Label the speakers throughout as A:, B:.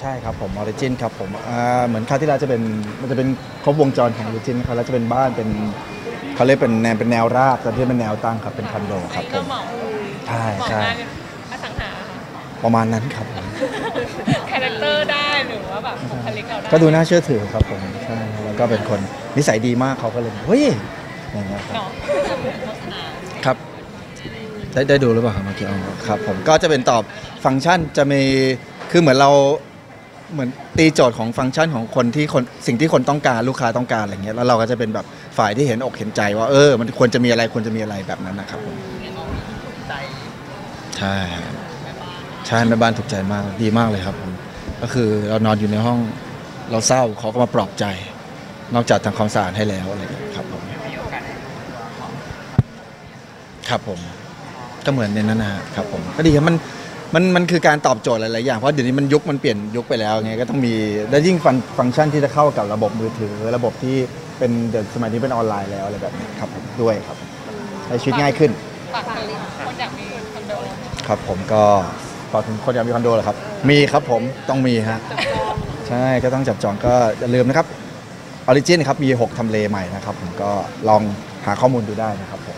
A: ใช่ครับผม Origin ครับผมอ่าเหมือนคราวที่แล้วจะเป็นมันจะเป็นครบวงจรของ Origin ครับแล้วจะเป็นบ้านเป็นเขาเรียกเป็นแนวเป็นแนวราบแต่ที่เป็นแนวตั้งครับเป็นคอนโดครับผมก็
B: เหมา
A: ใช่
B: เหมา
A: ใช่
B: งานอสังหาค่ะ
A: ประมาณนั้นครับผม
B: character ได้หรือว่าแบบบุคลิกเราได้
A: ก็ดูน่าเชื่อถือครับผมใช่แล้วก็เป็นคนนิสัยดีมากเขาก็เลยเฮ้ยอย่างเงี้ยครับ
B: เนาะ
A: ครับได้ได้ดูหรือเปล่าครับเมื่อกี้อ๋อครับผมก็จะเป็นตอบฟังก์ชันจะมีคือเหมือนเรา เหมือนตีโจทย์ของฟังก์ชันของคนที่คนสิ่งที่คนต้องการลูกค้าต้องการอะไรเงี้ยแล้วเราก็จะเป็นแบบฝ่ายที่เห็นอกเห็นใจว่าเออ มันควรจะมีอะไรควรจะมีอะไรแบบนั้นนะครับผมใช่ใช่แม่บ้านถูกใจมากดีมากเลยครับผมก็คือเรานอนอยู่ในห้องเราเศร้าเขาก็มาปลอบใจ นอกจากทำความสะอาดให้แล้วอะไรเงี้ยครับผมครับผมก็เหมือนในนั้นนะครับผมก็ดีครับมัน มันมันคือการตอบโจทย์หลายๆอย่างเพราะเดี๋ยวนี้มันยุคมันเปลี่ยนยุคไปแล้วไงก็ต้องมีและยิ่งฟังฟังก์ชันที่จะเข้ากับระบบมือถือ ระบบที่เป็นเดี๋ยวสมัยนี้เป็นออนไลน์แล้วอะไรแบบนี้ครับผมด้วยครับใช้ชีวิตง่ายขึ้น
B: ฝากถึงคนอยากมีคอนโด
A: ครับผมก็ฝากถึงคนอยากมีคอนโดเหรอครับ มีครับผมต้องมีฮะใช่ก็ต้องจับจองก็อย่าลืมนะครับ Origin ครับมี 6ทำเลใหม่นะครับผมก็ลองหาข้อมูลดูได้นะครับผม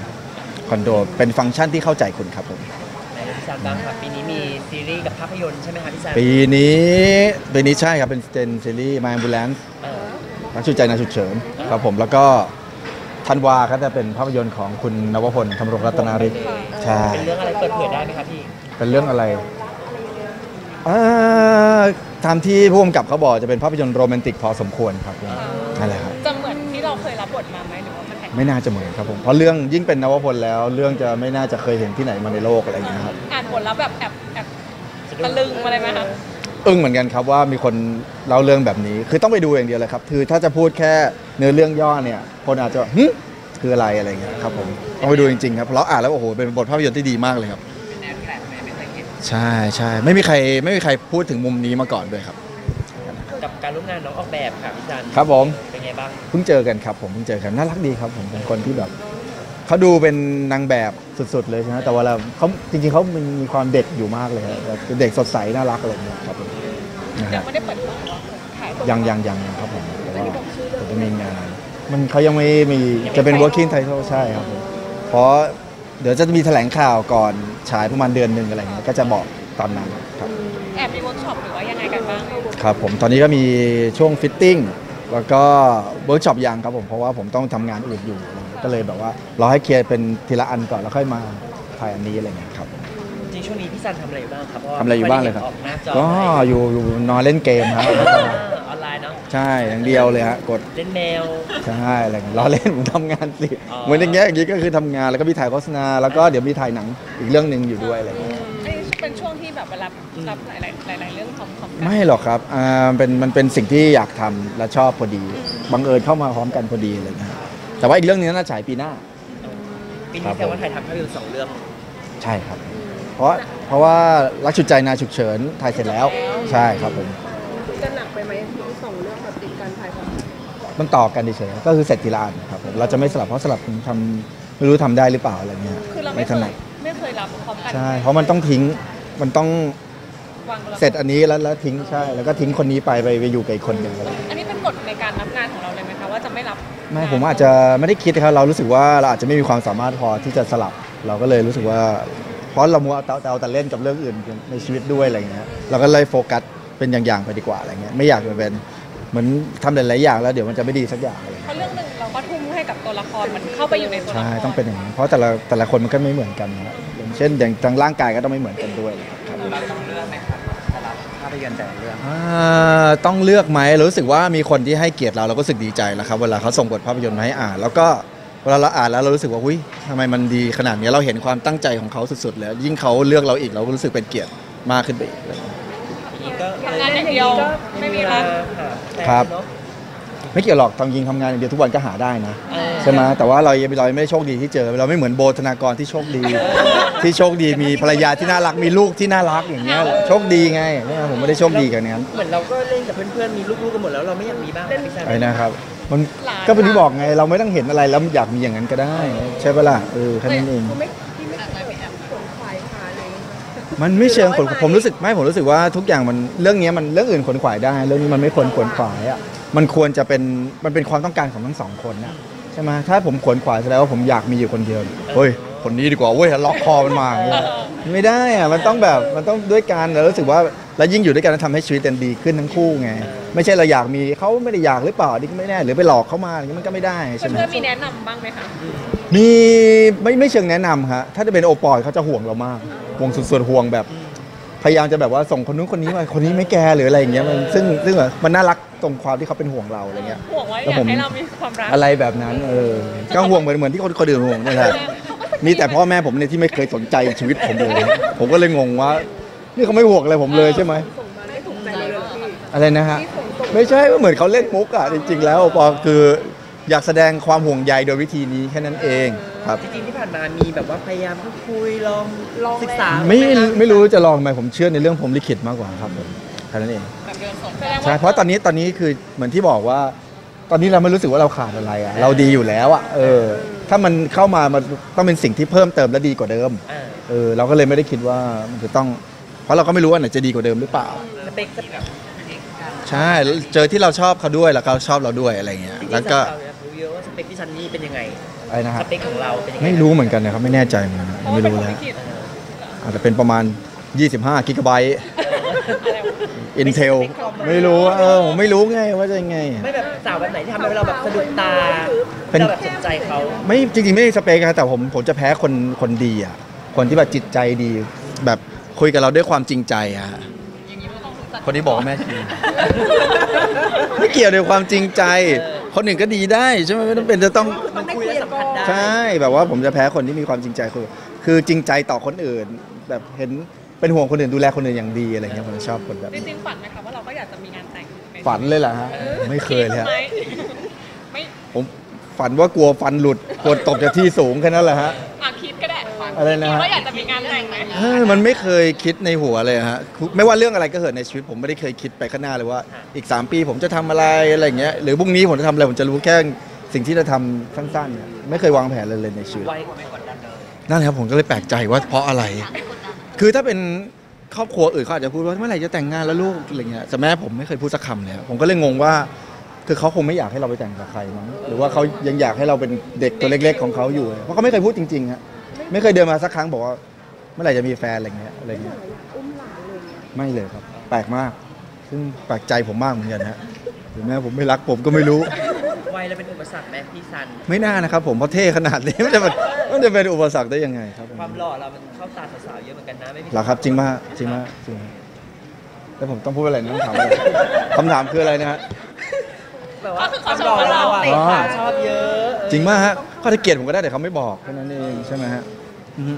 A: คอนโดเป็นฟังก์ชันที่เข้าใจคุณครับผม
C: ไหนพี่ ซันบ้างครับปีนี้มีซีรีส์กับภาพยนตร์ใช่ไหมครับพี่ซัน
A: ปีนี้ปีนี้ใช่ครับเป็นเป็นซีรีส์ My Ambulance
C: เออ
A: นักชุดใจนักฉุกเฉินครับผมแล้วก็ธันวาก็จะเป็นภาพยนตร์ของคุณนวพลธรรมรงรัตนาริศใช่
C: เป็นเรื่องอะไรเปิดเผยได้ไหมครับพี่
A: เป็นเรื่องอะไรอ่าตามที่ผู้กำกับเขาบอกจะเป็นภาพยนตร์โรแมนติกพอสมควรครับนั่นแหละครับ
B: จะเหมือนที่เราเคยรับบทมาไหมหรือว่ามันแตก
A: ไม่น่าจะเหมือนครับผมเพราะเรื่องยิ่งเป็นนวพลแล้ว เรื่องจะไม่น่าจะเคยเห็นที่ไหนมาในโลกอะไรอย่างเงี้ยครับ
B: อ่านบทแล้วแบบแอบแอบตะลึงมาเลยไหมคะ
A: อึ้งเหมือนกันครับว่ามีคนเล่าเรื่องแบบนี้ คือต้องไปดูอย่างเดียวเลยครับ คือถ้าจะพูดแค่เนื้อเรื่องย่อเนี่ย คนอาจจะหึคืออะไรอะไรเงี้ยครับผมต้องไปดูจริงๆครับเพราะเราอ่านแล้วโอ้โหเป็นบทภาพยนตร์ที่ดีมากเลยครับใช่ใช่ไม่มีใครไม่มีใครพูดถึงมุมนี้มาก่อนด้วยครับ
C: กับการร่วมงานน้องออกแบบค่ะพี่ซัน
A: ครับผม
C: เป็นไงบ้าง
A: เพิ่งเจอกันครับผมเพิ่งเจอกันน่ารักดีครับผมเป็นคนที่แบบ เขาดูเป็นนางแบบสุดๆเลยใช่ไหมแต่ว่าเราเขาจริงๆเขามีความเด็กอยู่มากเลยครับแบบเป็นเด็กสดใสน่ารักอะไรอย่างเงี้ยครับผมนะ
B: ยัง
A: ฮะ
B: ไม่ได้เปิดตัวขาย
A: ยังยังยังครับผมแต่ว่าจะมีงาน มันเขายังไม่มีจะเป็น working title ใช่ครับผมเพราะเดี๋ยวจะมีแถลงข่าวก่อนฉายประมาณเดือนหนึ่งอะไรอย่างเงี้ยก็จะบอกตอนนั้นครับ
B: แอบมีเวิร์กช็อปหรือว่ายังไงกันบ้าง
A: ครับผมตอนนี้ก็มีช่วง fitting แล้วก็เวิร์กช็อปยังครับผมเพราะว่าผมต้องทำงานอื่นอยู่อะไรเงี้ย ก็เลยแบบว่าเราให้เคลียร์เป็นทีละอันก่อนแล้วค่อยมาถ่ายอันนี้อะไรเงี้ยครับ
C: จริงๆช่วงนี้พี่ซันทำอะไรอยู่บ้างครับเพราะว่า
A: ทำอะไรอยู่บ้างเลยครับ
C: ออกหน้าจอ
A: ก็อยู่อยู่นอนเล่นเกมครับ
C: อ่าออนไลน์เนาะ
A: ใช่อย่างเดียวเลยฮะกด
C: เล่นแมว
A: ใช่อะไรเงี้ยล้อเล่น ผมทำงานสิ
C: อ๋อ
A: เหมือนอย่างเงี้ยอย่างงี้ก็คือทำงานแล้วก็มีถ่ายโฆษณาแล้วก็เดี๋ยวมีถ่ายหนังอีกเรื่องหนึ่งอยู่ด้วยอะไรเงี้ย
B: นี่เป็นช่วงที่แบบเวลารับหลายๆหลายๆเรื่องพร้อมๆกัน
A: ไม่หรอกครับอ่าเป็นมันเป็นสิ่งที่อยากทำและชอบพอดีบังเอิญเข้ามาพร้อมกันพอดีอะไรเงี้ย แต่ว่าอีกเรื่องหนึงน่าฉายปีหน้า
C: ปี
A: ครั
C: นี้
A: บ
C: แสดงว่าถ่ายทำภาพยนตร์สองเรื่อง
A: ใช่ครับ เพราะเพราะว่ารักชุดใจนาฉุกเฉินถ่ายเสร็จแล้ว ใช่ครับผม
D: จะหนักไปไหมสองเรื่องแบบติดกันถ่ายทำ
A: มันต่อกันเฉยๆก็คือเสร็จทีละอันครับผมเราจะไม่สลับเพราะสลับผมทำไม่รู้ทำได้หรือเปล่าอะไรเงี้ย
B: คือเรา
A: ไม่
B: ไม่
A: ถ
B: เค
A: นั
B: ย
A: ด
B: ไม่เคยรับพร้อมกัน
A: ใช่เพราะมันต้องทิ้งมันต้อง
B: วางคนละ
A: เสร็จอันนี้แล้วแล้วทิ้งใช่ แล้วก็ทิ้งคนนี้ไปไปไปอยู่กับอีกคนหนึ่งอะไร
B: อันนี้เป็น กฎในการรับงานของเราเลยไหมคะว่าจะไม่รับ
A: ไม่ผมอาจจะไม่ได้คิดนะครับเรารู้สึกว่าเราอาจจะไม่มีความสามารถพอที่จะสลับ เราก็เลยรู้สึกว่าเพราะเรามัวเอาแต่เอาแต่เล่นกับเรื่องอื่นในชีวิตด้วยอะไรเงี้ยเราก็เลยโฟกัสเป็นอย่างๆไปดีกว่าอะไรเงี้ยไม่อยากจะเป็นเหมือนทำหลายๆอย่างแล้วเดี๋ยวมันจะไม่ดีสักอย่างอะไรเงี้ย
B: เพราะเรื่องหนึ่งเราก็ทุ่มให้กับตัวละครมันเข้าไปอยู่ในตัวละคร
A: ใช่ต้องเป็นอย่างนั้นเพราะแต่ละแต่ละคนมันก็ไม่เหมือนกันนะครับอย่างเช่นอย่างทางร่างกายก็ต้องไม่เหมือนกันด้วยครับ
C: เราต้องเลือกไหมครับภาพยนตร์แต่ละเรื่อง
A: อ่าต้องเลือกไหมรู้สึกว่ามีคนที่ให้เกียรติเราเราก็รู้สึกดีใจแล้วครับเวลาเขาส่งบทภาพยนตร์มาให้อ่าน แล้วก็เวลาเราอ่านแล้วเรารู้สึกว่าอุ้ยทำไมมันดีขนาดนี้เราเห็นความตั้งใจของเขาสุดๆแล้วยิ่งเขาเลือกเราอีกเราก็รู้สึกเป็นเกียรติมากขึ้นไปอีกเลย
C: ทีนี้ก็
B: ทำงานอย่างเดียวไม่มีรัก
A: ครับ
C: เนอะ
A: ไม่เกี่ยวหรอกทำยิงทำงานอย่างเดียวทุกวันก็หาได้นะ
C: เออ
A: ใช่ไหมแต่ว่าเรายังเรายังไม่ได้โชคดีที่เจอ เราไม่เหมือนโบธนากรที่โชคดี ที่โชคดีมีภรรยาที่น่ารักมีลูกที่น่ารักอย่างเงี้ยโชคดีไงเนี่ยผมไม่ได้โชคดีกันนั้น
C: เหมือนเราก็เล่นกับเพื่อนๆมีลูกๆกันหมดแล้วเราไม่อยากมีบ้างไหมพี่ซัน
A: ไอ้นะครับมัน
B: หลาน
A: ก็เป็นที่บอกไงเราไม่ต้องเห็นอะไรแล้วอยากมีอย่างนั้นก็ได้ ใช่ปะล่ะเออแค่นั้นเอง
D: คือไม่ที่ไม่เคยขนขวายขาเลยนะคะ
A: มันไม่เชิงขนผมรู้สึกไม่ผมรู้สึกว่าทุกอย่างมันเรื่องนี้มันเรื่องอื่นขนขวายได้ เรื่องนี้มันไม่ควรขนขวายอะ มันควรจะเป็นมันเป็นความต้องการของทั้งสองคนนะใช่ไหมถ้าผมขนขวายแสดงว่าผมอยากมีอยู่คนเดียวเฮ้ยคนนี้ดีกว่าเว้ยล็อกคอมันมาอย่างเงี้ยไม่ได้อะมันต้องแบบมันต้องด้วยกันแล้วรู้สึกว่าแล้วยิ่งอยู่ด้วยกันแล้วทำให้ชีวิตเต็ดีขึ้นทั้งคู่ไง ไม่ใช่เราอยากมีเขาไม่ได้อยากหรือเปล่านี่ก็ไม่แน่หรือไปหลอกเขามาอย่างเงี้ยมันก็ไม่ได้ใช่ไหม
B: เพื่อนๆมีแนะนำบ้างไหมคะ
A: มีไม่ไม่เชิงแนะนำครับถ้าจะเป็นโอปอยเขาจะห่วงเรามากห่วงสุดๆห่วงแบบ พยายามจะแบบว่าส่งคนนู้นคนนี้มาคนนี้ไม่แกหรืออะไรอย่างเงี้ยมันซึ่งซึ่งแบบมันน่ารัก ตรงความที่เขาเป็นห่วงเราอะไรเงี้ย
B: ห่วงว่า
A: แล้ว
B: อยา
A: ผ
B: ก
A: ม
B: ให้เรามีความรัก
A: อะไรแบบนั้นเออก็ห่วงเหมือนเหมือนที่คนคนอื่นห่วงนี่แหละมีแต่พ่อแม่ผมเนี่ยที่ไม่เคยสนใจชีวิตผมเลย ผมก็เลยงงว่า นี่เขาไม่ห่วงอะไรผมเลยใช่ไหม
D: ส่งมาไม่ถูกใจเลยเหรอพี่
A: อะไรนะฮะ
D: ที่ส่งส่ง
A: ไม่ใช่ว่าเหมือนเขาเล่นมุกอะจริง ๆ แล้วปอคืออยากแสดงความห่วงใยโดยวิธีนี้แค่นั้นเองครับ
C: จริงๆที่ผ่านมามีแบบว่าพยายามพูดคุยลองศึกษา
A: ไม่ไม่รู้จะลองไหมผมเชื่อในเรื่องผมลิขิตมากกว่าครับผม แค่นั้นเอง
B: แบบเดินส่งแสดง
A: ใช่
B: ว่า
A: เพราะตอนนี้ตอนนี้คือเหมือนที่บอกว่า ตอนนี้เราไม่รู้สึกว่าเราขาดอะไรอะเราดีอยู่แล้วอะเออ ถ้ามันเข้ามามันต้องเป็นสิ่งที่เพิ่มเติมและดีกว่าเดิม
C: อ่า
A: เออเราก็เลยไม่ได้คิดว่ามันจะต้อง เพราะเราก็ไม่รู้ว่าไหนจะดีกว่าเดิมหรือเปล่า
C: สเปคสเปค
A: ใช่เจอที่เราชอบเขาด้วยแล้วเขาชอบเราด้วยอะไรเงี้ย
C: จริงๆ
A: แล้วก็
C: เราอยากรู้เยอะว่าสเปคพี่ซันนี่เป็นยังไง
A: อะไรนะค
C: ส
A: รับ
C: เปคของเราเป็นยังไง
A: ไม่รู้เหมือนกันนะครับไม่แน่ใจเหมือนกัน
B: เพราะ
A: ไม่
B: ว่าเป็น
A: รู้
B: คน
A: แล้ว
B: ลิขิต
A: อาจจะเป็นประมาณ 25กิกะไบต์
B: อะไรวะ
A: Intel ไม่รู้ว่าเออผมไม่รู้ไงว่าจะยังไง
C: ไม่แบบสาวแบบไหนที่ทำให้เราแบบสะดุดตา
A: เป็น
C: เราแบบสนใจเขา
A: ไม่จริงๆไม่ได้สเปคครับแต่ผมผมจะแพ้คนคนดีอะคนที่แบบจิตใจดี แบบคุยกับเราด้วยความจริงใจอะ
B: อย่างนี้มันต้องรู้จัก
A: คนที่บอกว่าแม่ชี ไม่เกี่ยวกับความจริงใจ คนอื่นก็ดีได้ใช่ไหมไม่ต้องเป็นจะต้อง
C: มันคุยแล้วสัมพันธ์ได้
A: ใช่แบบว่าผมจะแพ้คนที่มีความจริงใจคือ คือจริงใจต่อคนอื่น แบบเห็น เป็นห่วงคนอื่นดูแลคนอื่นอย่างดีอะไรเงี้ยผมจะชอบคนแบบ
B: จ
A: นี้
B: ริงๆฝันไหมคะว่าเราก็อยากจะมีงานแต่งเป็
A: ฝันเลยเหรอฮะไม่เคยเลย
B: ด
A: ฮะ
B: ไหม ไม่
A: ผมฝันว่ากลัวฟันหลุดกลัวตกจากที่สูงแค่นั้นแหละฮะ
B: อะคิดก็ได้ฝัน
A: อะไรนะ
B: คิดว่าอยากจะมีงานแต่งไหม
A: เออมันไม่เคยคิดในหัวเลยฮะไม่ว่าเรื่องอะไรก็เหอะในชีวิตผมไม่ได้เคยคิดไปข้างหน้าเลยว่าอีก 3 ปีผมจะทำอะไรอะไรอย่างเงี้ยหรือพรุ่งนี้ผมจะทำอะไรผมจะรู้แค่สิ่งที่จะทำสั้นๆเนี่ยไม่เคยวางแผนเลยเลยในชีวิต
C: ไวกว่าไม่กดดันเลย
A: นั่นแหละครับผมก็เลยแปลกใจว่าเพราะอะไรคื อถ้าเป็นครอบครัวอื่นเขาอาจจะพูดว่าเมื่อไหร่จะแต่งงานแล้วลูกอะไรเงี้ยแต่แม่ผมไม่เคยพูดสักคำเลยครับผมก็เลยงงว่า คือเขาคงไม่อยากให้เราไปแต่งกับใครมั้งหรือว่าเขายังอยากให้เราเป็นเด็กตัวเล็ก ๆ ของเขาอยู่เพราะเขาไม่เคยพูดจริงๆฮะไม่เคยเดินมาสักครั้งบอกว่าเมื่อไหร่จะมีแฟนอะไรเงี้ยอะไรเงี้ย
D: อุ้มหลานเลยเนี่ย
A: ไม่เลยครับ แปลกมาก ซึ่งแปลกใจผมมากเหมือนกันฮะถึงแม้ผมไม่รักผมก็ไม่รู้
C: วัยเราเป็นอุปสรรคไหมพี่ซัน
A: ไม่น่านะครับผมเพราะเท่ขนาดนี้มันจะเป็น มันจะเป็นอุปสรรคได้ยังไงครับผม
C: ความหล่อเรามันเข้าตาสาวๆเยอะเหมือนกันนะไม่มี
A: เหรอครับจริงมากจริงมากจริงมากแล้วผมต้องพูดอะไรนะต้องถามอะไรคำถามคืออะไรนะฮะ
C: แบบว่าความหล่อเราอะ
A: อ๋อ
C: ชอบเยอะ
A: จริงมากฮะเขาจะเกลียดผมก็ได้แต่เขาไม่บอกแค่นั้นเองใช่ไหมฮะอือฮึ